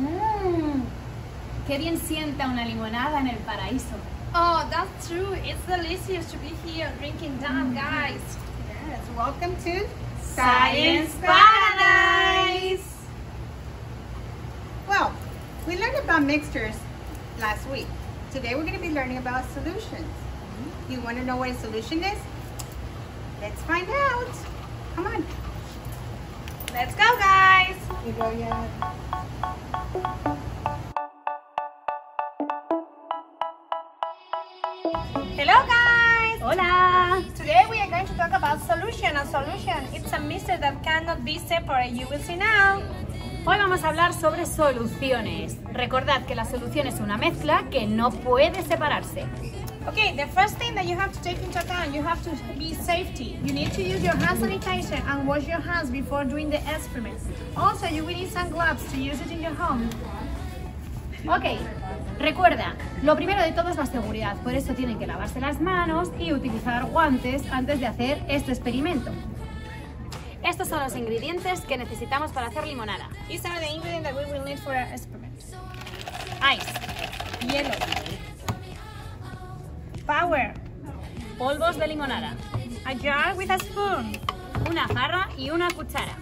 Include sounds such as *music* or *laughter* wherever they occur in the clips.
Mmm, qué bien sienta una limonada en el paraíso. Oh, that's true. It's delicious to be here drinking down, mm-hmm. guys. Yes, welcome to Science Paradise. Well, we learned about mixtures last week. Today we're going to be learning about solutions. You want to know what a solution is? Let's find out. Come on. Let's go, guys. Hello, guys. Hola. Today we are going to talk about solution. A solution, it's a mixture that cannot be separate. You will see now. Hoy vamos a hablar sobre soluciones. Recordad que la solución es una mezcla que no puede separarse. Okay, the first thing that you have to take into account, you have to be safety. You need to use your hand sanitizer and wash your hands before doing the experiment. Also, you will need some gloves to use it in your home. Ok, recuerda, lo primero de todo es la seguridad, por eso tienen que lavarse las manos y utilizar guantes antes de hacer este experimento. Estos son los ingredientes que necesitamos para hacer limonada. These are the ingredients that we will need for our experiment. Ice, Yellow. Power. polvos de limonada, A jar with a spoon. una jarra y una cuchara,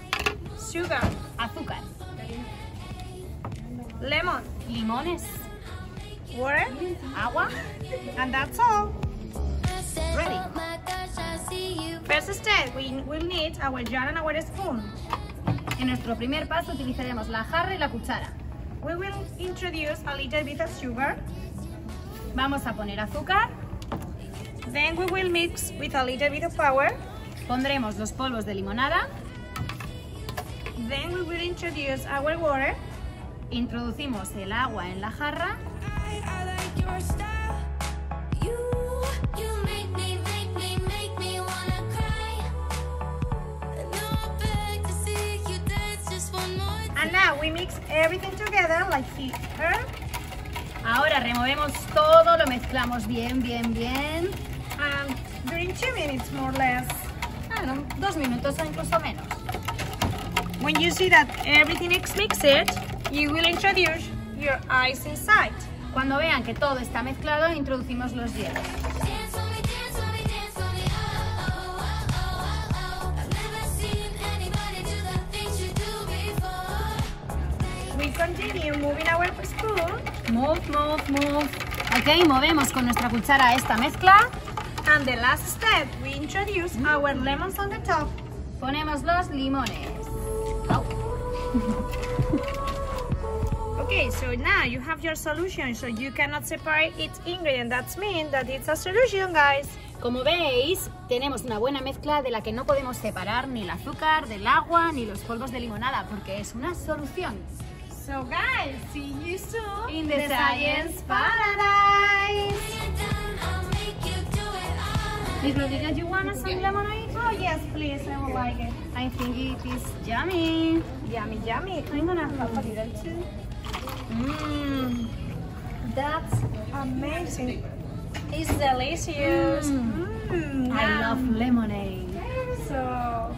Sugar. azúcar, Lemon. limones, Water. agua, And that's all. ready. First step, we will need our jar and our spoon. En nuestro primer paso utilizaremos la jarra y la cuchara. We will introduce a little bit of sugar. Vamos a poner azúcar, Then we will mix with a little bit of flour. pondremos los polvos de limonada, Then we will introduce our water. introducimos el agua en la jarra And now we mix everything together like here. Ahora removemos todo, lo mezclamos bien, bien, bien. And during two minutes more or less. Bueno, dos minutos o incluso menos. When you see that everything is mixed, you will introduce your ice inside. Cuando vean que todo está mezclado, introducimos los hielos. We continue moving our spoon. Move, move, move. Ok, movemos con nuestra cuchara esta mezcla. And the last step, we introduce our lemons on the top. Ponemos los limones. Au. *laughs* Okay, so now you have your solution, so you cannot separate its ingredient. That means that it's a solution, guys. Como veis, tenemos una buena mezcla de la que no podemos separar ni el azúcar del agua ni los polvos de limonada, porque es una solución. So guys, see you soon In the Science Paradise. Rodriguez, you want some lemonade? Oh yes, please, I would like it. I think it is yummy. Yummy, yummy. I'm gonna have a little too. Mmm, that's amazing. It's delicious. Mmm, mmm I love lemonade. So.